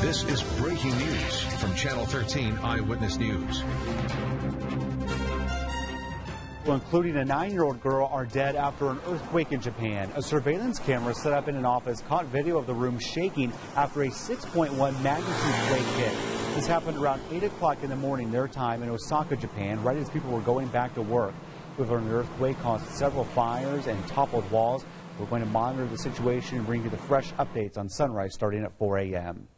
This is breaking news from Channel 13 Eyewitness News. including a nine-year-old girl, are dead after an earthquake in Japan. A surveillance camera set up in an office caught video of the room shaking after a 6.1 magnitude quake hit. This happened around 8 o'clock in the morning their time in Osaka, Japan, right as people were going back to work. We've learned the earthquake caused several fires and toppled walls. We're going to monitor the situation and bring you the fresh updates on sunrise starting at 4 a.m.